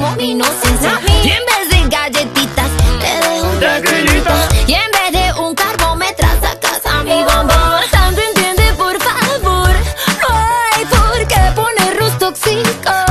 Y en vez de galletitas, te dejo un tranquilita. Y en vez de un cargo me sacas a mi bombón. Tanto entiende, por favor. No hay por qué ponernos tóxicos.